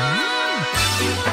Oh.